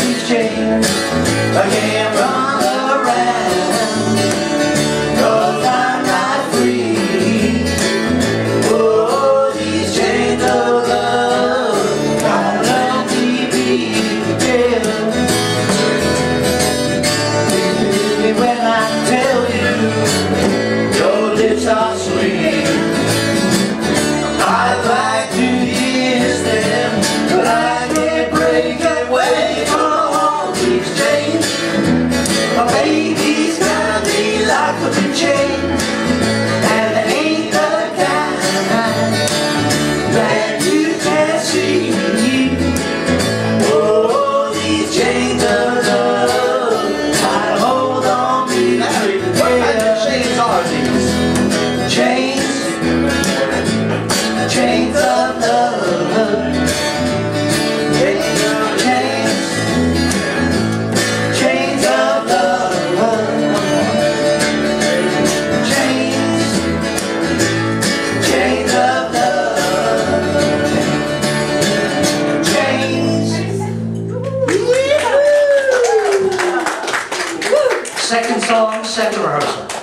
nothing's changed. I can't run. second song, second rehearsal.